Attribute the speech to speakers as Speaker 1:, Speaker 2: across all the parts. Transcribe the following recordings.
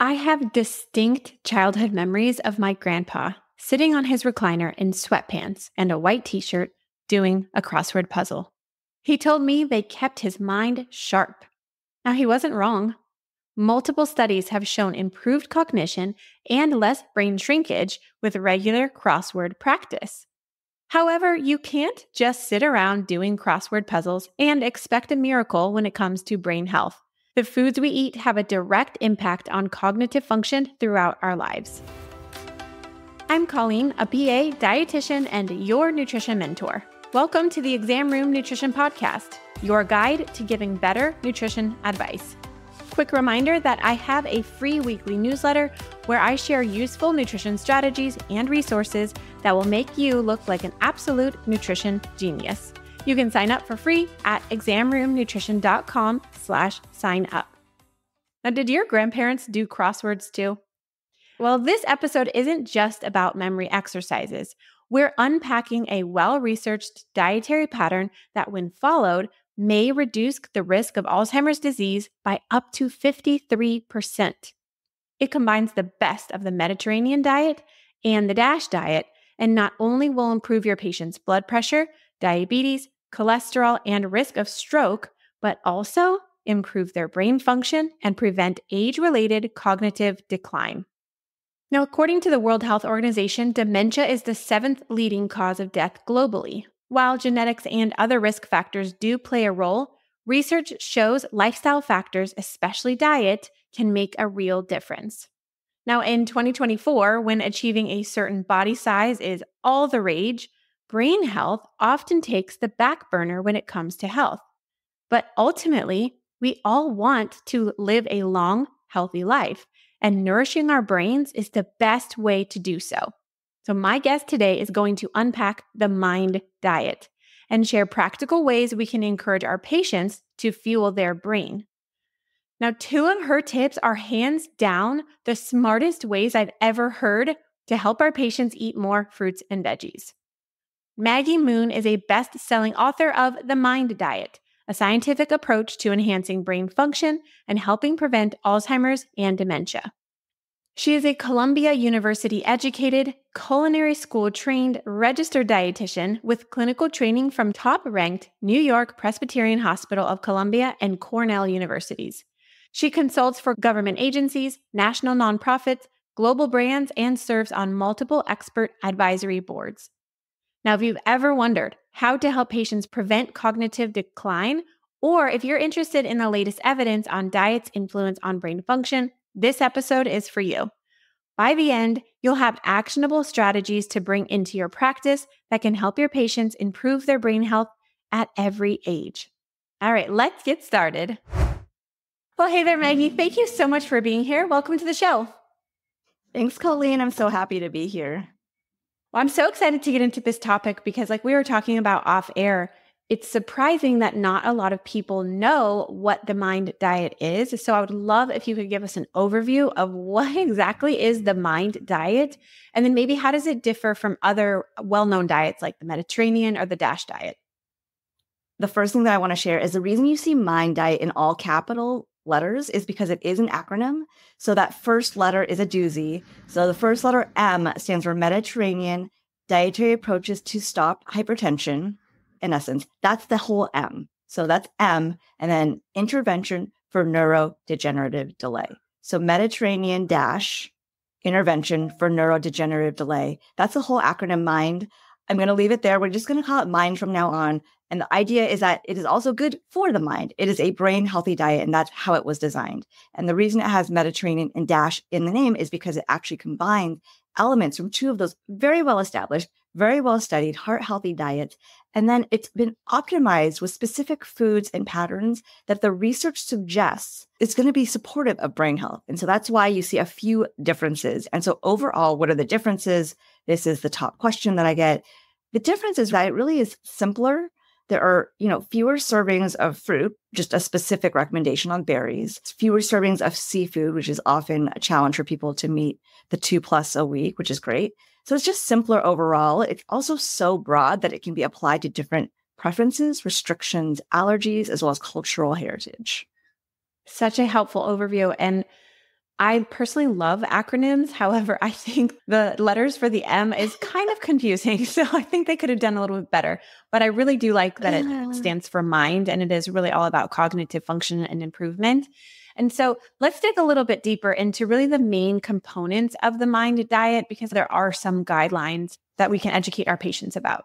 Speaker 1: I have distinct childhood memories of my grandpa sitting on his recliner in sweatpants and a white t shirt doing a crossword puzzle. He told me they kept his mind sharp. Now, he wasn't wrong. Multiple studies have shown improved cognition and less brain shrinkage with regular crossword practice. However, you can't just sit around doing crossword puzzles and expect a miracle when it comes to brain health. The foods we eat have a direct impact on cognitive function throughout our lives. I'm Colleen, a PA, dietitian, and your nutrition mentor. Welcome to the Exam Room Nutrition Podcast, your guide to giving better nutrition advice. Quick reminder that I have a free weekly newsletter where I share useful nutrition strategies and resources that will make you look like an absolute nutrition genius. You can sign up for free at examroomnutrition.com slash sign up. Now, did your grandparents do crosswords too? Well, this episode isn't just about memory exercises. We're unpacking a well researched dietary pattern that, when followed, may reduce the risk of Alzheimer's disease by up to 53%. It combines the best of the Mediterranean diet and the DASH diet, and not only will improve your patient's blood pressure, diabetes, cholesterol, and risk of stroke, but also improve their brain function and prevent age related cognitive decline. Now, according to the World Health Organization, dementia is the seventh leading cause of death globally, while genetics and other risk factors do play a role, research shows lifestyle factors, especially diet, can make a real difference. Now, in 2024, when achieving a certain body size is all the rage, brain health often takes the back burner when it comes to health. But ultimately, we all want to live a long, healthy life, and nourishing our brains is the best way to do so. So, my guest today is going to unpack the mind diet and share practical ways we can encourage our patients to fuel their brain. Now, two of her tips are hands down the smartest ways I've ever heard to help our patients eat more fruits and veggies. Maggie Moon is a best selling author of The Mind Diet, a scientific approach to enhancing brain function and helping prevent Alzheimer's and dementia. She is a Columbia University educated, culinary school trained, registered dietitian with clinical training from top ranked New York Presbyterian Hospital of Columbia and Cornell universities. She consults for government agencies, national nonprofits, global brands, and serves on multiple expert advisory boards. Now, if you've ever wondered how to help patients prevent cognitive decline, or if you're interested in the latest evidence on diet's influence on brain function, this episode is for you. By the end, you'll have actionable strategies to bring into your practice that can help your patients improve their brain health at every age. All right, let's get started. Well, hey there, Maggie. Thank you so much for being here. Welcome to the show.
Speaker 2: Thanks, Colleen. I'm so happy to be here.
Speaker 1: Well, I'm so excited to get into this topic because, like we were talking about off air, it's surprising that not a lot of people know what the mind diet is. So I would love if you could give us an overview of what exactly is the mind diet and then maybe how does it differ from other well-known diets like the Mediterranean or the DASH diet?
Speaker 2: The first thing that I want to share is the reason you see mind diet in all capital letters is because it is an acronym. So that first letter is a doozy. So the first letter M stands for Mediterranean Dietary Approaches to Stop Hypertension in essence. That's the whole M. So that's M, and then intervention for neurodegenerative delay. So Mediterranean dash intervention for neurodegenerative delay. That's the whole acronym MIND. I'm going to leave it there. We're just going to call it MIND from now on. And the idea is that it is also good for the mind. It is a brain healthy diet, and that's how it was designed. And the reason it has Mediterranean and dash in the name is because it actually combines elements from two of those very well established, very well studied heart healthy diets. And then it's been optimized with specific foods and patterns that the research suggests is going to be supportive of brain health. And so that's why you see a few differences. And so overall, what are the differences? This is the top question that I get. The difference is that it really is simpler. There are, you know, fewer servings of fruit, just a specific recommendation on berries, fewer servings of seafood, which is often a challenge for people to meet the two plus a week, which is great. So it's just simpler overall. It's also so broad that it can be applied to different preferences, restrictions, allergies, as well as cultural heritage.
Speaker 1: Such a helpful overview. And I personally love acronyms. However, I think the letters for the M is kind of confusing. So I think they could have done a little bit better. But I really do like that it stands for mind and it is really all about cognitive function and improvement. And so let's dig a little bit deeper into really the main components of the mind diet because there are some guidelines that we can educate our patients about.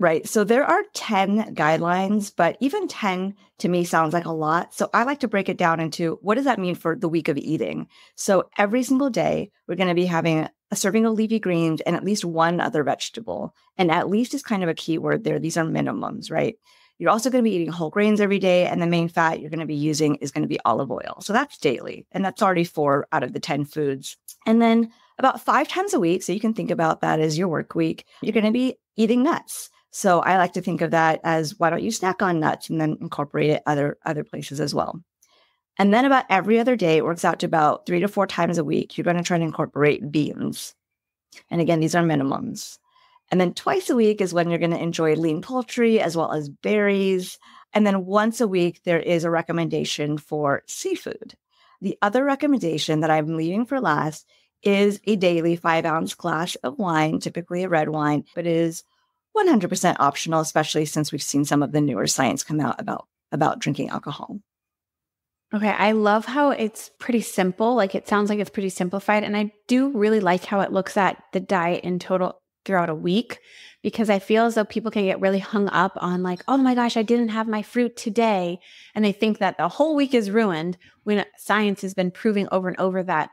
Speaker 2: Right. So there are 10 guidelines, but even 10 to me sounds like a lot. So I like to break it down into what does that mean for the week of eating? So every single day, we're going to be having a serving of leafy greens and at least one other vegetable. And at least is kind of a key word there. These are minimums, right? You're also going to be eating whole grains every day. And the main fat you're going to be using is going to be olive oil. So that's daily. And that's already four out of the 10 foods. And then about five times a week, so you can think about that as your work week, you're going to be eating nuts. So I like to think of that as why don't you snack on nuts and then incorporate it other other places as well. And then about every other day, it works out to about three to four times a week. You're going to try to incorporate beans. And again, these are minimums. And then twice a week is when you're going to enjoy lean poultry as well as berries. And then once a week, there is a recommendation for seafood. The other recommendation that I'm leaving for last is a daily five ounce glass of wine, typically a red wine, but is 100% optional, especially since we've seen some of the newer science come out about, about drinking alcohol.
Speaker 1: Okay, I love how it's pretty simple. Like it sounds like it's pretty simplified. And I do really like how it looks at the diet in total throughout a week because I feel as though people can get really hung up on like, oh my gosh, I didn't have my fruit today. And they think that the whole week is ruined when science has been proving over and over that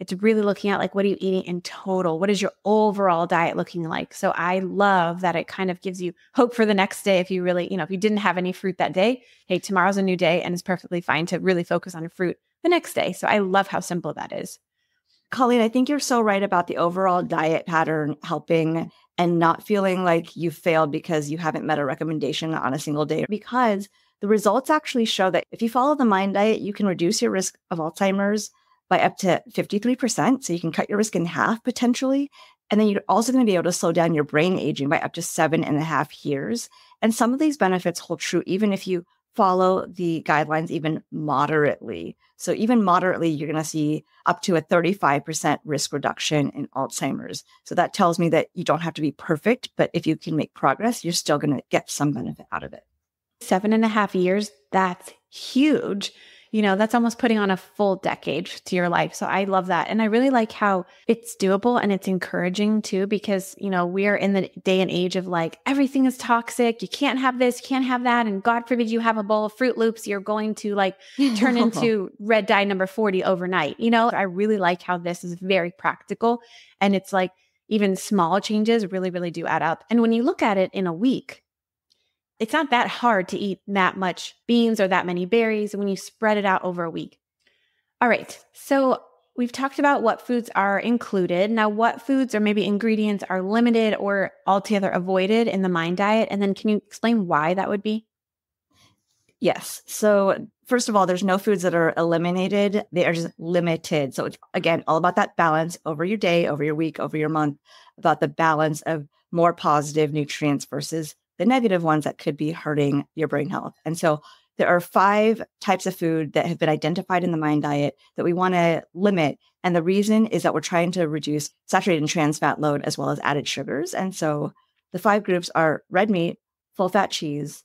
Speaker 1: it's really looking at like what are you eating in total? What is your overall diet looking like? So I love that it kind of gives you hope for the next day if you really, you know, if you didn't have any fruit that day, hey, tomorrow's a new day and it's perfectly fine to really focus on fruit the next day. So I love how simple that is.
Speaker 2: Colleen, I think you're so right about the overall diet pattern helping and not feeling like you failed because you haven't met a recommendation on a single day. Because the results actually show that if you follow the mind diet, you can reduce your risk of Alzheimer's by up to 53%. So you can cut your risk in half potentially. And then you're also going to be able to slow down your brain aging by up to seven and a half years. And some of these benefits hold true even if you follow the guidelines even moderately. So, even moderately, you're going to see up to a 35% risk reduction in Alzheimer's. So, that tells me that you don't have to be perfect, but if you can make progress, you're still going to get some benefit out of it.
Speaker 1: Seven and a half years, that's huge you know, that's almost putting on a full decade to your life. So I love that. And I really like how it's doable and it's encouraging too, because, you know, we are in the day and age of like everything is toxic. You can't have this, you can't have that. And God forbid you have a bowl of Fruit Loops, you're going to like turn into red dye number 40 overnight. You know, I really like how this is very practical. And it's like even small changes really, really do add up. And when you look at it in a week, it's not that hard to eat that much beans or that many berries when you spread it out over a week. All right. So we've talked about what foods are included. Now, what foods or maybe ingredients are limited or altogether avoided in the mind diet? And then can you explain why that would be?
Speaker 2: Yes. So, first of all, there's no foods that are eliminated, they are just limited. So, it's again all about that balance over your day, over your week, over your month, about the balance of more positive nutrients versus the negative ones that could be hurting your brain health. And so there are five types of food that have been identified in the mind diet that we want to limit. And the reason is that we're trying to reduce saturated and trans fat load as well as added sugars. And so the five groups are red meat, full fat cheese,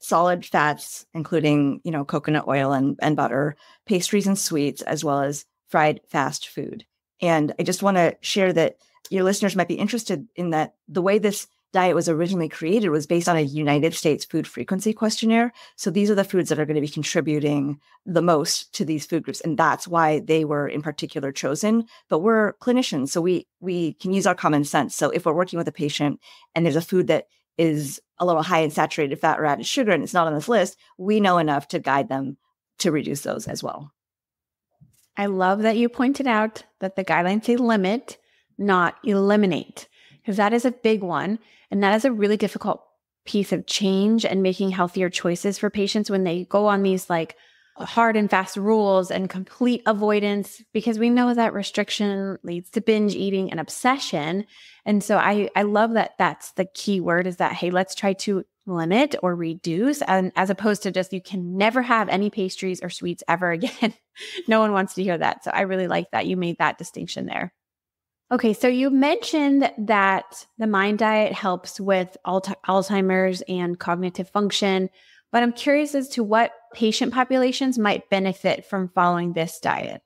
Speaker 2: solid fats, including, you know, coconut oil and, and butter, pastries and sweets, as well as fried fast food. And I just want to share that your listeners might be interested in that the way this diet was originally created was based on a United States food frequency questionnaire. So these are the foods that are going to be contributing the most to these food groups. And that's why they were in particular chosen. But we're clinicians, so we we can use our common sense. So if we're working with a patient and there's a food that is a little high in saturated fat or added sugar and it's not on this list, we know enough to guide them to reduce those as well.
Speaker 1: I love that you pointed out that the guidelines say limit, not eliminate because that is a big one. And that is a really difficult piece of change and making healthier choices for patients when they go on these like hard and fast rules and complete avoidance because we know that restriction leads to binge eating and obsession and so i i love that that's the key word is that hey let's try to limit or reduce and as opposed to just you can never have any pastries or sweets ever again. no one wants to hear that. So I really like that you made that distinction there. Okay, so you mentioned that the mind diet helps with Alzheimer's and cognitive function, but I'm curious as to what patient populations might benefit from following this diet.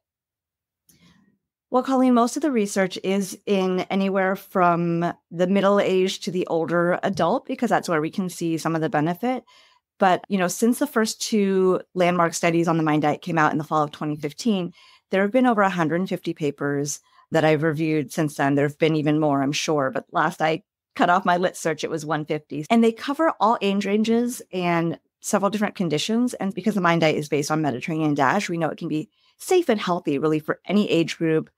Speaker 2: Well, Colleen, most of the research is in anywhere from the middle age to the older adult because that's where we can see some of the benefit. But, you know, since the first two landmark studies on the mind diet came out in the fall of 2015, there have been over 150 papers that I've reviewed since then. There have been even more, I'm sure, but last I cut off my lit search, it was 150. And they cover all age ranges and several different conditions. And because the mind diet is based on Mediterranean Dash, we know it can be safe and healthy really for any age group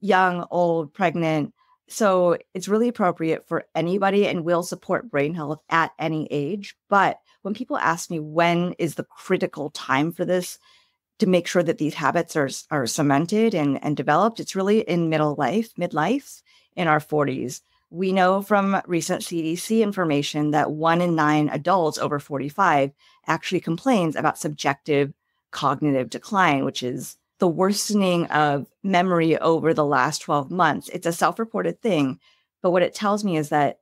Speaker 2: young, old, pregnant. So it's really appropriate for anybody and will support brain health at any age. But when people ask me when is the critical time for this to make sure that these habits are, are cemented and, and developed, it's really in middle life, midlife, in our 40s. We know from recent CDC information that one in nine adults over 45 actually complains about subjective cognitive decline, which is the worsening of memory over the last 12 months. It's a self reported thing. But what it tells me is that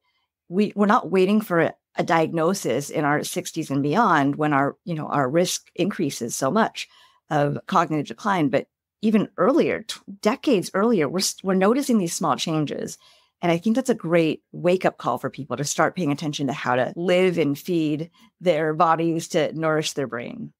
Speaker 2: we, we're not waiting for a, a diagnosis in our 60s and beyond when our, you know, our risk increases so much of cognitive decline. But even earlier, t- decades earlier, we're, we're noticing these small changes. And I think that's a great wake up call for people to start paying attention to how to live and feed their bodies to nourish their brain.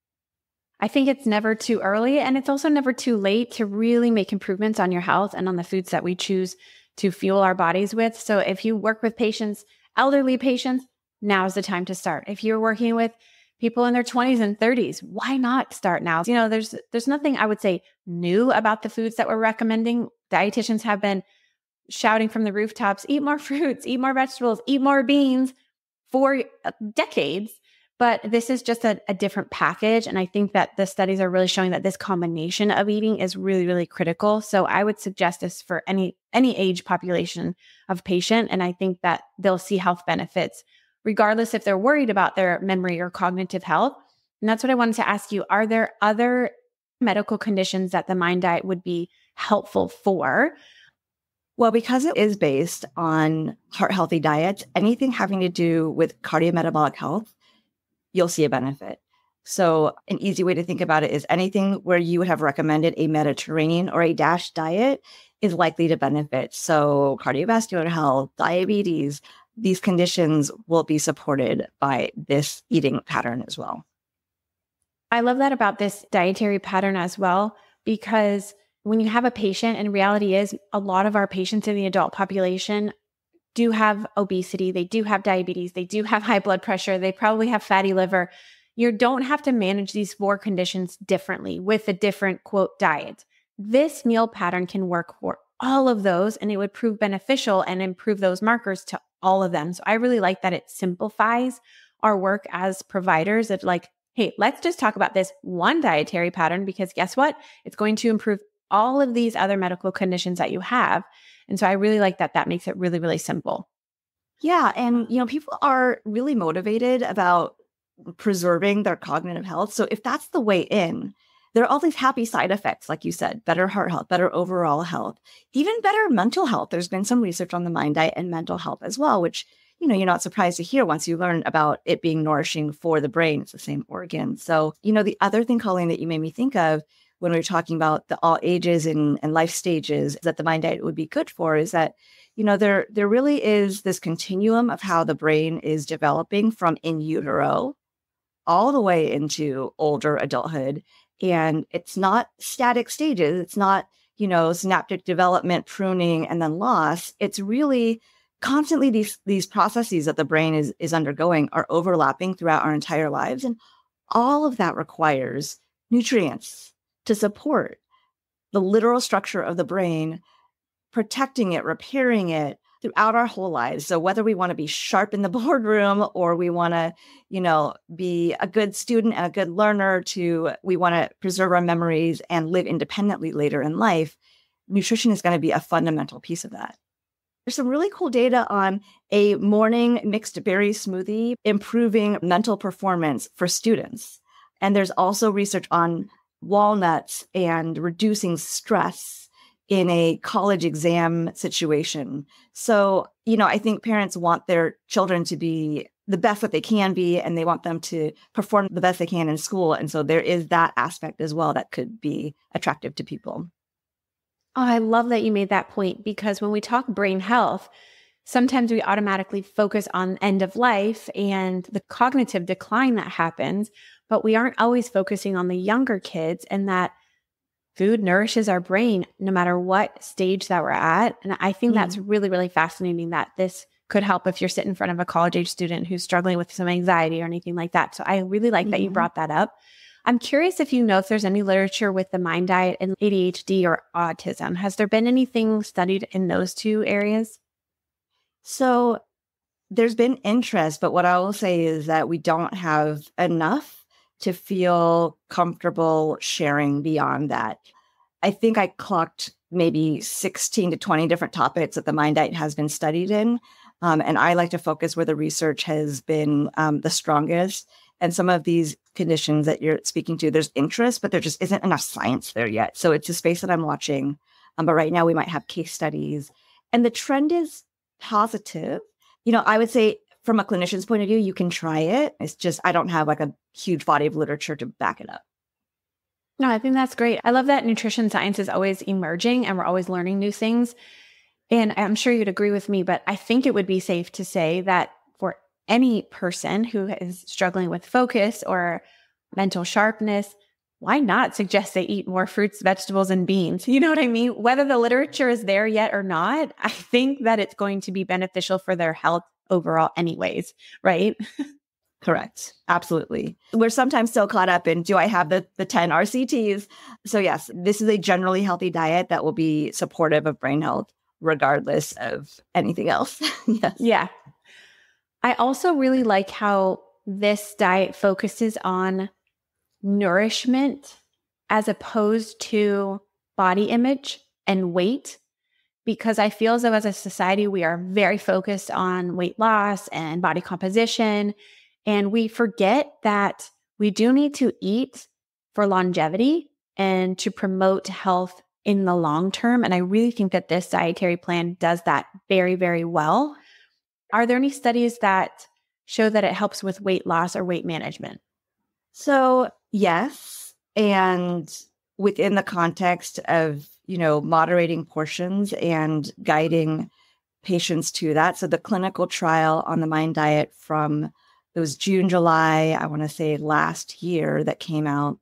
Speaker 1: I think it's never too early and it's also never too late to really make improvements on your health and on the foods that we choose to fuel our bodies with. So if you work with patients, elderly patients, now's the time to start. If you're working with people in their 20s and 30s, why not start now? You know, there's there's nothing I would say new about the foods that we're recommending. Dietitians have been shouting from the rooftops, eat more fruits, eat more vegetables, eat more beans for uh, decades. But this is just a, a, different package. And I think that the studies are really showing that this combination of eating is really, really critical. So I would suggest this for any any age population of patient. And I think that they'll see health benefits, regardless if they're worried about their memory or cognitive health. And that's what I wanted to ask you. Are there other medical conditions that the mind diet would be helpful for?
Speaker 2: Well, because it is based on heart healthy diets, anything having to do with cardiometabolic health you'll see a benefit. So, an easy way to think about it is anything where you would have recommended a Mediterranean or a DASH diet is likely to benefit. So, cardiovascular health, diabetes, these conditions will be supported by this eating pattern as well.
Speaker 1: I love that about this dietary pattern as well, because when you have a patient, and reality is a lot of our patients in the adult population do have obesity, they do have diabetes, they do have high blood pressure, they probably have fatty liver. You don't have to manage these four conditions differently with a different quote diet. This meal pattern can work for all of those and it would prove beneficial and improve those markers to all of them. So I really like that it simplifies our work as providers of like, hey, let's just talk about this one dietary pattern because guess what? It's going to improve all of these other medical conditions that you have. And so I really like that that makes it really, really simple.
Speaker 2: Yeah. And, you know, people are really motivated about preserving their cognitive health. So if that's the way in, there are all these happy side effects, like you said, better heart health, better overall health, even better mental health. There's been some research on the mind diet and mental health as well, which, you know, you're not surprised to hear once you learn about it being nourishing for the brain. It's the same organ. So, you know, the other thing, Colleen, that you made me think of when we were talking about the all ages and, and life stages that the mind diet would be good for is that you know there there really is this continuum of how the brain is developing from in utero all the way into older adulthood and it's not static stages it's not you know synaptic development pruning and then loss. It's really constantly these these processes that the brain is is undergoing are overlapping throughout our entire lives and all of that requires nutrients to support the literal structure of the brain, protecting it, repairing it throughout our whole lives. So whether we want to be sharp in the boardroom or we want to, you know, be a good student and a good learner to we want to preserve our memories and live independently later in life, nutrition is going to be a fundamental piece of that. There's some really cool data on a morning mixed berry smoothie improving mental performance for students. And there's also research on walnuts and reducing stress in a college exam situation. So, you know, I think parents want their children to be the best that they can be and they want them to perform the best they can in school. And so there is that aspect as well that could be attractive to people.
Speaker 1: Oh, I love that you made that point because when we talk brain health, sometimes we automatically focus on end of life and the cognitive decline that happens, but we aren't always focusing on the younger kids and that food nourishes our brain no matter what stage that we're at. And I think mm. that's really, really fascinating that this could help if you're sitting in front of a college age student who's struggling with some anxiety or anything like that. So I really like mm-hmm. that you mm-hmm. brought that up. I'm curious if you know if there's any literature with the mind diet and ADHD or autism. Has there been anything studied in those two areas?
Speaker 2: So there's been interest, but what I will say is that we don't have enough to feel comfortable sharing beyond that. I think I clocked maybe 16 to 20 different topics that the mind diet has been studied in. Um, and I like to focus where the research has been um, the strongest. And some of these conditions that you're speaking to, there's interest, but there just isn't enough science there yet. So it's a space that I'm watching. Um, but right now we might have case studies. And the trend is positive. You know, I would say from a clinician's point of view, you can try it. It's just I don't have like a huge body of literature to back it up.
Speaker 1: No, I think that's great. I love that nutrition science is always emerging and we're always learning new things. And I'm sure you'd agree with me, but I think it would be safe to say that for any person who is struggling with focus or mental sharpness, why not suggest they eat more fruits, vegetables, and beans? You know what I mean? Whether the literature is there yet or not, I think that it's going to be beneficial for their health overall, anyways, right?
Speaker 2: Correct. Absolutely. We're sometimes still caught up in do I have the, the 10 RCTs? So, yes, this is a generally healthy diet that will be supportive of brain health regardless of anything else.
Speaker 1: yes. Yeah. I also really like how this diet focuses on nourishment as opposed to body image and weight because I feel as though as a society, we are very focused on weight loss and body composition. And we forget that we do need to eat for longevity and to promote health in the long term. And I really think that this dietary plan does that very, very well. Are there any studies that show that it helps with weight loss or weight management?
Speaker 2: So, yes. And within the context of, you know, moderating portions and guiding patients to that. So, the clinical trial on the mind diet from it was June, July, I want to say last year that came out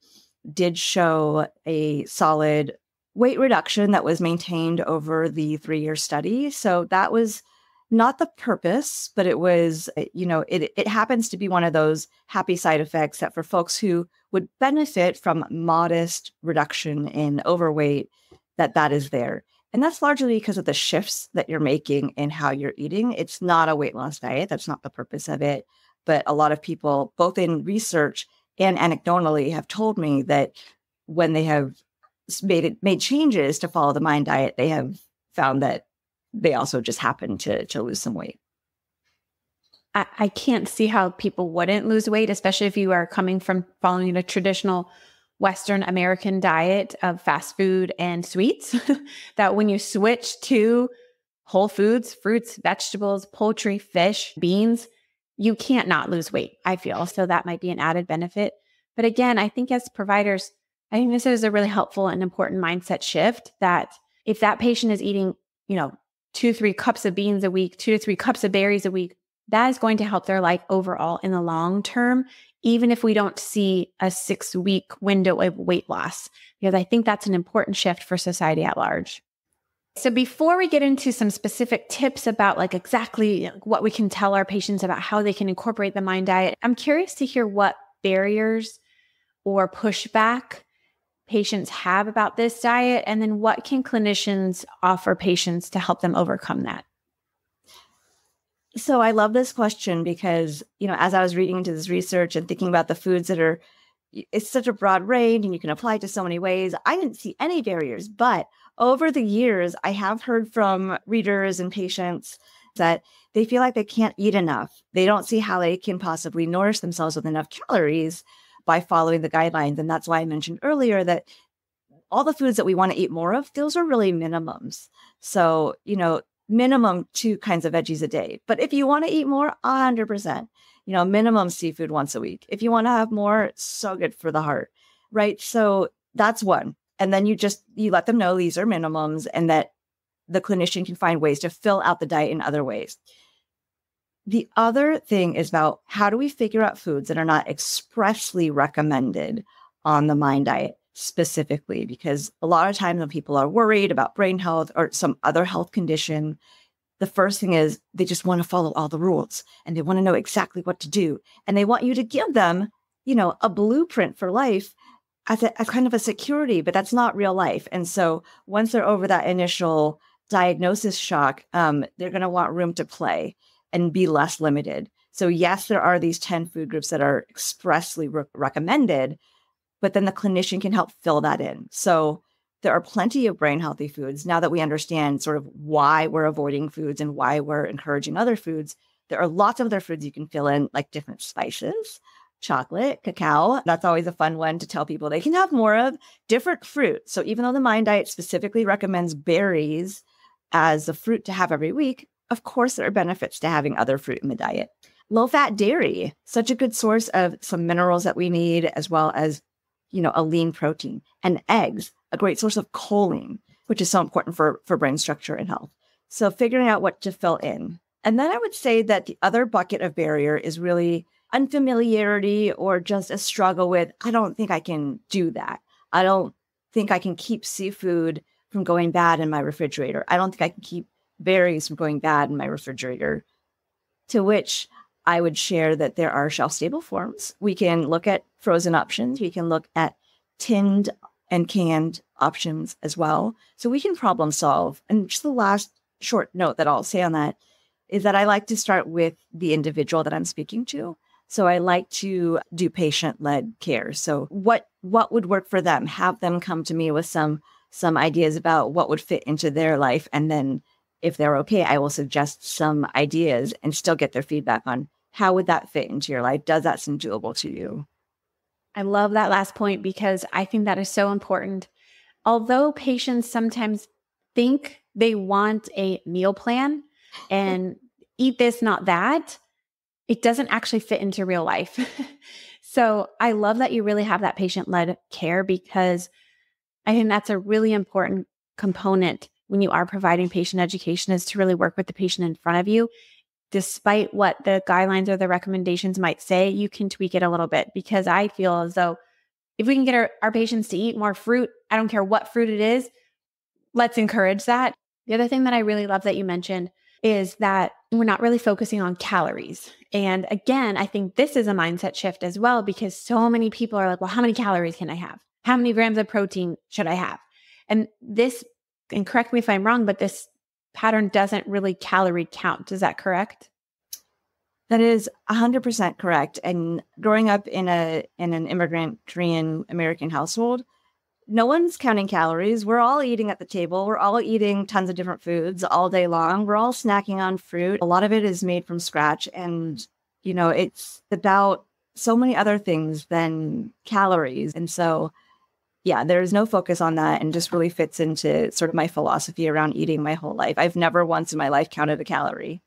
Speaker 2: did show a solid weight reduction that was maintained over the three year study. So, that was not the purpose, but it was, eh, you know, it, it happens to be one of those happy side effects that for folks who would benefit from modest reduction in overweight, that that is there. And that's largely because of the shifts that you're making in how you're eating. It's not a weight loss diet. That's not the purpose of it. But a lot of people, both in research and anecdotally, have told me that when they have made it, made changes to follow the mind diet, they have found that they also just happen to to lose some weight.
Speaker 1: I, I can't see how people wouldn't lose weight, especially if you are coming from following a traditional Western American diet of fast food and sweets. that when you switch to whole foods, fruits, vegetables, poultry, fish, beans, you can't not lose weight, I feel. So that might be an added benefit. But again, I think as providers, I think this is a really helpful and important mindset shift that if that patient is eating, you know, two to three cups of beans a week, two to three cups of berries a week, that is going to help their life overall in the long term, even if we don't see a six week window of weight loss, because I think that's an important shift for society at large. So before we get into some specific tips about like exactly what we can tell our patients about how they can incorporate the mind diet, I'm curious to hear what barriers or pushback patients have about this diet? And then what can clinicians offer patients to help them overcome that?
Speaker 2: So I love this question because, you know, as I was reading into this research and thinking about the foods that are it's such a broad range and you can apply it to so many ways. I didn't see any barriers, but over the years, I have heard from readers and patients that they feel like they can't eat enough. They don't see how they can possibly nourish themselves with enough calories by following the guidelines. And that's why I mentioned earlier that all the foods that we want to eat more of, those are really minimums. So, you know, minimum two kinds of veggies a day. But if you want to eat more, 100%, you know, minimum seafood once a week. If you want to have more, so good for the heart, right? So that's one. And then you just, you let them know these are minimums and that the clinician can find ways to fill out the diet in other ways. The other thing is about how do we figure out foods that are not expressly recommended on the mind diet specifically? Because a lot of times when people are worried about brain health or some other health condition, the first thing is they just want to follow all the rules and they want to know exactly what to do. And they want you to give them, you know, a blueprint for life as, a, as kind of a security, but that's not real life. And so once they're over that initial diagnosis shock, um, they're going to want room to play and be less limited. So, yes, there are these 10 food groups that are expressly re- recommended, but then the clinician can help fill that in. So, there are plenty of brain healthy foods now that we understand sort of why we're avoiding foods and why we're encouraging other foods. There are lots of other foods you can fill in, like different spices, chocolate, cacao. That's always a fun one to tell people they can have more of different fruit. So, even though the Mind Diet specifically recommends berries, as a fruit to have every week, of course, there are benefits to having other fruit in the diet. Low fat dairy, such a good source of some minerals that we need, as well as, you know, a lean protein. And eggs, a great source of choline, which is so important for, for brain structure and health. So figuring out what to fill in. And then I would say that the other bucket of barrier is really unfamiliarity or just a struggle with, I don't think I can do that. I don't think I can keep seafood from going bad in my refrigerator. I don't think I can keep berries from going bad in my refrigerator. To which I would share that there are shelf stable forms. We can look at frozen options. We can look at tinned and canned options as well. So we can problem solve. And just the last short note that I'll say on that is that I like to start with the individual that I'm speaking to. So I like to do patient led care. So what what would work for them? Have them come to me with some some ideas about what would fit into their life. And then if they're okay, I will suggest some ideas and still get their feedback on how would that fit into your life? Does that seem doable to you?
Speaker 1: I love that last point because I think that is so important. Although patients sometimes think they want a meal plan and eat this, not that, it doesn't actually fit into real life. so I love that you really have that patient led care because I think that's a really important component when you are providing patient education is to really work with the patient in front of you. Despite what the guidelines or the recommendations might say, you can tweak it a little bit because I feel as though if we can get our, our patients to eat more fruit, I don't care what fruit it is, let's encourage that. The other thing that I really love that you mentioned is that we're not really focusing on calories. And again, I think this is a mindset shift as well because so many people are like, well, how many calories can I have? how many grams of protein should I have? And this, and correct me if I'm wrong, but this pattern doesn't really calorie count. Is that correct?
Speaker 2: That is 100% correct. And growing up in a in an immigrant Korean American household, no one's counting calories. We're all eating at the table. We're all eating tons of different foods all day long. We're all snacking on fruit. A lot of it is made from scratch and you know, it's about so many other things than calories. And so yeah, there's no focus on that and just really fits into sort of my philosophy around eating my whole life. I've never once in my life counted a calorie.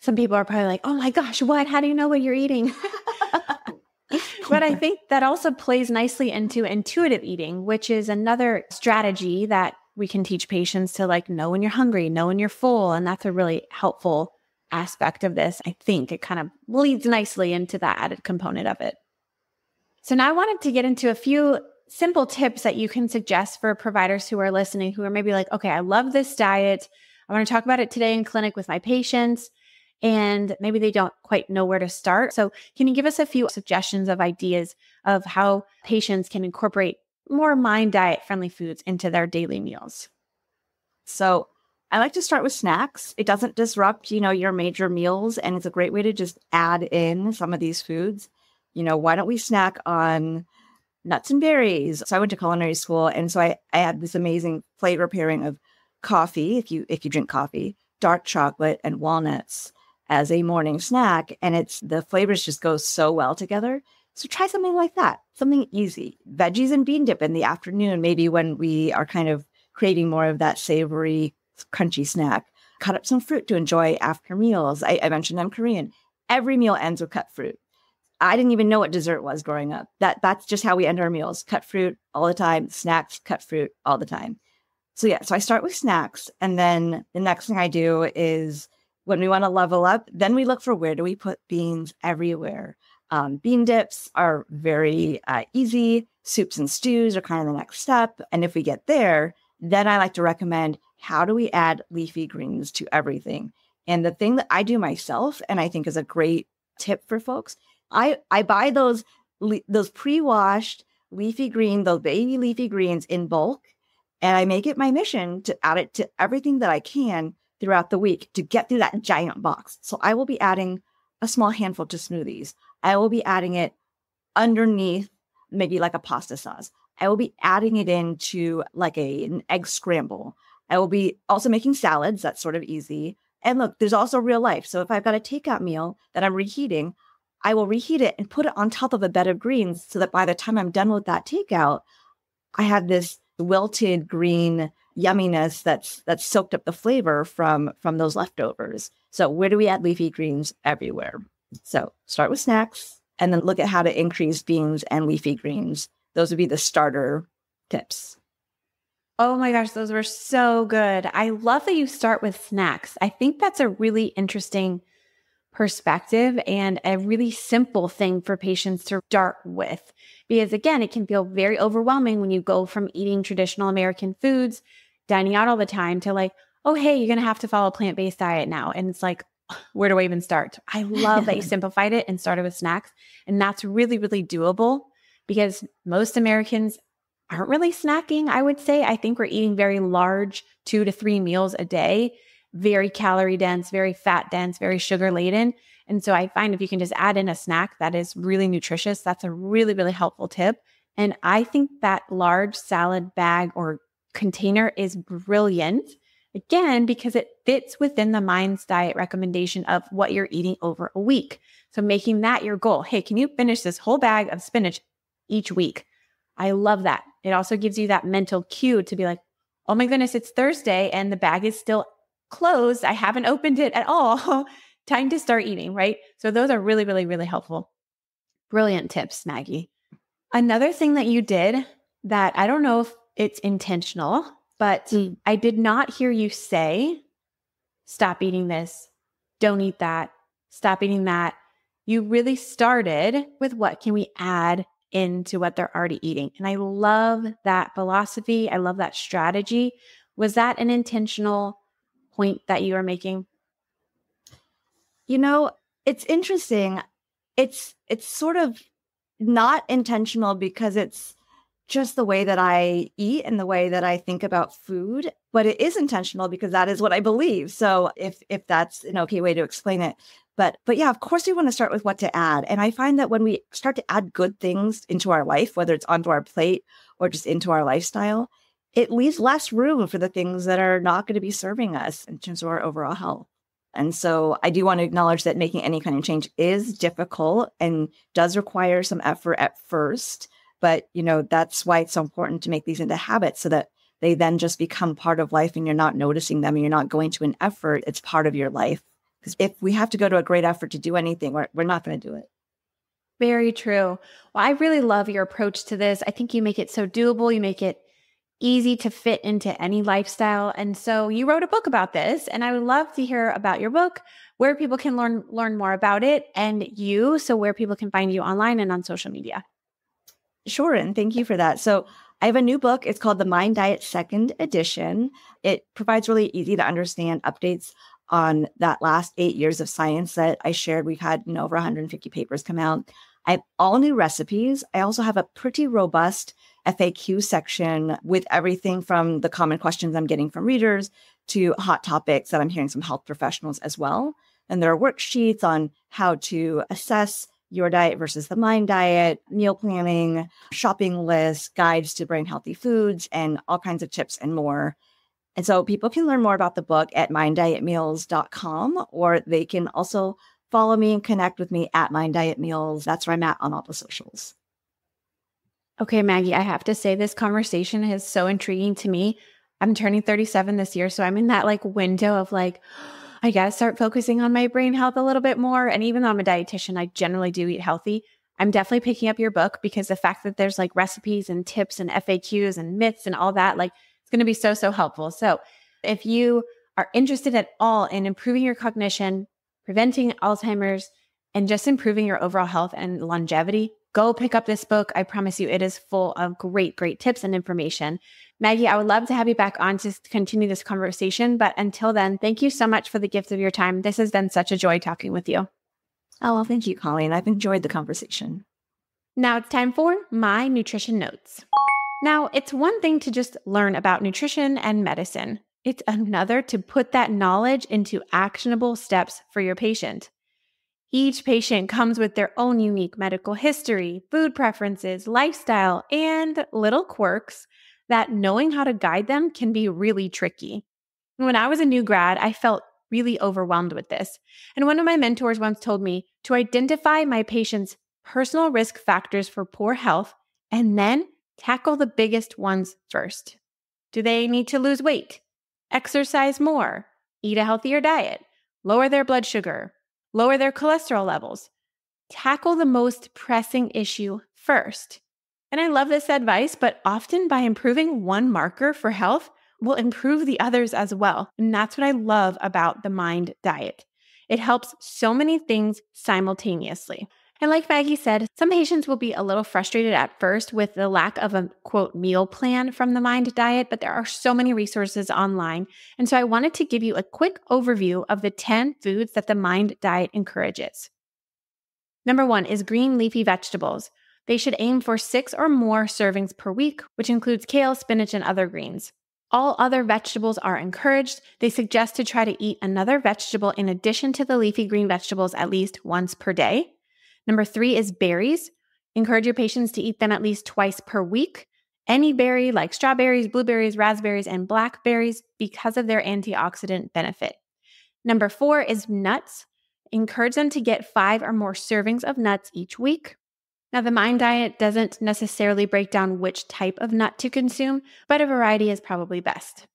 Speaker 1: Some people are probably like, oh my gosh, what? How do you know what you're eating? but I think that also plays nicely into intuitive eating, which is another strategy that we can teach patients to like know when you're hungry, know when you're full. And that's a really helpful aspect of this. I think it kind of leads nicely into that added component of it. So now I wanted to get into a few simple tips that you can suggest for providers who are listening who are maybe like, okay, I love this diet. I want to talk about it today in clinic with my patients. And maybe they don't quite know where to start. So, can you give us a few suggestions of ideas of how patients can incorporate more mind diet friendly foods into their daily meals?
Speaker 2: So, I like to start with snacks. It doesn't disrupt, you know, your major meals and it's a great way to just add in some of these foods. You know, why don't we snack on nuts and berries. So I went to culinary school, and so I, I had this amazing flavor pairing of coffee, if you if you drink coffee, dark chocolate, and walnuts as a morning snack. And it's the flavors just go so well together. So try something like that, something easy. Veggies and bean dip in the afternoon, maybe when we are kind of creating more of that savory, crunchy snack. Cut up some fruit to enjoy after meals. I, I mentioned I'm Korean. Every meal ends with cut fruit. I didn't even know what dessert was growing up. That that's just how we end our meals. Cut fruit all the time, snacks, cut fruit all the time. So yeah, so I start with snacks and then the next thing I do is when we want to level up, then we look for where do we put beans everywhere. Um, bean dips are very uh, easy. Soups and stews are kind of the next step. And if we get there, then I like to recommend how do we add leafy greens to everything? And the thing that I do myself, and I think is a great tip for folks, I I buy those those pre-washed leafy green, those baby leafy greens in bulk, and I make it my mission to add it to everything that I can throughout the week to get through that giant box. So I will be adding a small handful to smoothies. I will be adding it underneath maybe like a pasta sauce. I will be adding it into like a, an egg scramble. I will be also making salads. That's sort of easy. And look, there's also real life. So if I've got a takeout meal that I'm reheating, I will reheat it and put it on top of a bed of greens so that by the time I'm done with that takeout, I have this wilted green yumminess that's that's soaked up the flavor from from those leftovers. So where do we add leafy greens everywhere? So start with snacks and then look at how to increase beans and leafy greens those would be the starter tips.
Speaker 1: Oh my gosh, those were so good. I love that you start with snacks. I think that's a really interesting perspective and a really simple thing for patients to start with. Because again, it can feel very overwhelming when you go from eating traditional American foods, dining out all the time to like, oh, hey, you're going to have to follow a plant based diet now. And it's like, where do I even start? I love that you simplified it and started with snacks. And that's really, really doable because most Americans aren't really snacking, I would say. I think we're eating very large, two to three meals a day, very calorie dense, very fat dense, very sugar laden. And so I find if you can just add in a snack that is really nutritious, that's a really, really helpful tip. And I think that large salad bag or container is brilliant. Again, because it fits within the Minds diet recommendation of what you're eating over a week. So making that your goal. Hey, can you finish this whole bag of spinach each week. I love that. It also gives you that mental cue to be like, oh my goodness, it's Thursday and the bag is still closed. I haven't opened it at all. Time to start eating, right? So those are really, really, really helpful. Brilliant tips, Maggie. Another thing that you did that I don't know if it's intentional, but mm. I did not hear you say, stop eating this, don't eat that, stop eating that. You really started with what can we add into what they're already eating. And I love that philosophy. I love that strategy. Was that an intentional point that you are making?
Speaker 2: You know, it's interesting. It's it's sort of not intentional because it's just the way that I eat and the way that I think about food, but it is intentional because that is what I believe. So if if that's an okay way to explain it, but but yeah, of course we want to start with what to add. And I find that when we start to add good things into our life, whether it's onto our plate or just into our lifestyle, it leaves less room for the things that are not going to be serving us in terms of our overall health. And so I do want to acknowledge that making any kind of change is difficult and does require some effort at first. But, you know, that's why it's so important to make these into habits so that they then just become part of life and you're not noticing them and you're not going to an effort. It's part of your life. Because if we have to go to a great effort to do anything, we're, we're not going to do it.
Speaker 1: Very true. Well, I really love your approach to this. I think you make it so doable. You make it easy to fit into any lifestyle. And so you wrote a book about this, and I would love to hear about your book, where people can learn learn more about it, and you. So where people can find you online and on social media.
Speaker 2: Sure, and thank you for that. So I have a new book. It's called The Mind Diet Second Edition. It provides really easy to understand updates on that last eight years of science that I shared. We've had you know, over 150 papers come out. I have all new recipes. I also have a pretty robust FAQ section with everything from the common questions I'm getting from readers to hot topics that I'm hearing from health professionals as well. And there are worksheets on how to assess your diet versus the mind diet, meal planning, shopping lists, guides to brain healthy foods, and all kinds of tips and more. And so people can learn more about the book at minddietmeals.com, or they can also follow me and connect with me at Mind Diet Meals. That's where I'm at on all the socials.
Speaker 1: Okay, Maggie, I have to say this conversation is so intriguing to me. I'm turning 37 this year, so I'm in that like window of like, I got to start focusing on my brain health a little bit more. And even though I'm a dietitian, I generally do eat healthy. I'm definitely picking up your book because the fact that there's like recipes and tips and FAQs and myths and all that, like it's going to be so, so helpful. So if you are interested at all in improving your cognition, preventing Alzheimer's, and just improving your overall health and longevity, go pick up this book. I promise you, it is full of great, great tips and information. Maggie, I would love to have you back on to continue this conversation. But until then, thank you so much for the gift of your time. This has been such a joy talking with you.
Speaker 2: Oh, well, thank you, Colleen. I've enjoyed the conversation.
Speaker 1: Now it's time for my nutrition notes. Now, it's one thing to just learn about nutrition and medicine, it's another to put that knowledge into actionable steps for your patient. Each patient comes with their own unique medical history, food preferences, lifestyle, and little quirks that knowing how to guide them can be really tricky. When I was a new grad, I felt really overwhelmed with this. And one of my mentors once told me to identify my patient's personal risk factors for poor health and then tackle the biggest ones first. Do they need to lose weight, exercise more, eat a healthier diet, lower their blood sugar, lower their cholesterol levels? Tackle the most pressing issue first. And I love this advice, but often by improving one marker for health, will improve the others as well. And that's what I love about the mind diet. It helps so many things simultaneously. And like Maggie said, some patients will be a little frustrated at first with the lack of a quote meal plan from the Mind Diet, but there are so many resources online. And so I wanted to give you a quick overview of the 10 foods that the Mind Diet encourages. Number one is green leafy vegetables. They should aim for six or more servings per week, which includes kale, spinach, and other greens. All other vegetables are encouraged. They suggest to try to eat another vegetable in addition to the leafy green vegetables at least once per day. Number three is berries. Encourage your patients to eat them at least twice per week. Any berry like strawberries, blueberries, raspberries, and blackberries because of their antioxidant benefit. Number four is nuts. Encourage them to get five or more servings of nuts each week. Now, the Mind Diet doesn't necessarily break down which type of nut to consume, but a variety is probably best.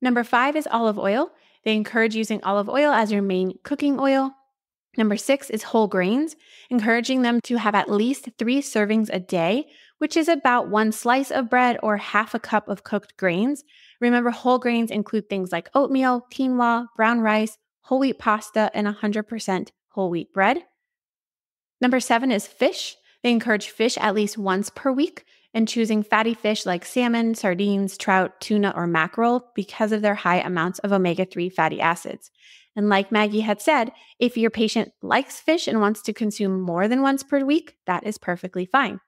Speaker 1: Number five is olive oil. They encourage using olive oil as your main cooking oil. Number six is whole grains, encouraging them to have at least three servings a day, which is about one slice of bread or half a cup of cooked grains. Remember, whole grains include things like oatmeal, quinoa, brown rice, whole wheat pasta, and 100% whole wheat bread. Number seven is fish. They encourage fish at least once per week and choosing fatty fish like salmon, sardines, trout, tuna, or mackerel because of their high amounts of omega 3 fatty acids. And like Maggie had said, if your patient likes fish and wants to consume more than once per week, that is perfectly fine.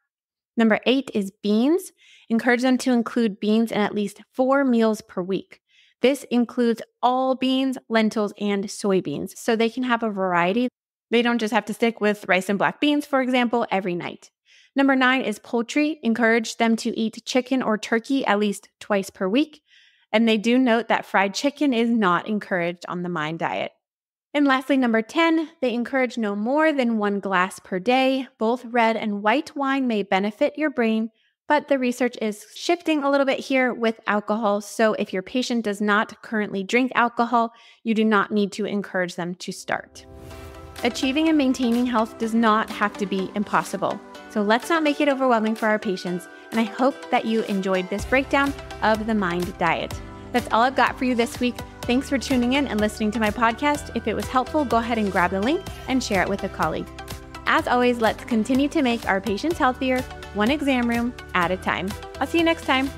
Speaker 1: Number eight is beans. Encourage them to include beans in at least four meals per week. This includes all beans, lentils, and soybeans, so they can have a variety they don't just have to stick with rice and black beans, for example, every night. Number nine is poultry. Encourage them to eat chicken or turkey at least twice per week. And they do note that fried chicken is not encouraged on the Mind diet. And lastly, number 10, they encourage no more than one glass per day. Both red and white wine may benefit your brain, but the research is shifting a little bit here with alcohol. So if your patient does not currently drink alcohol, you do not need to encourage them to start. Achieving and maintaining health does not have to be impossible. So let's not make it overwhelming for our patients. And I hope that you enjoyed this breakdown of the Mind Diet. That's all I've got for you this week. Thanks for tuning in and listening to my podcast. If it was helpful, go ahead and grab the link and share it with a colleague. As always, let's continue to make our patients healthier, one exam room at a time. I'll see you next time.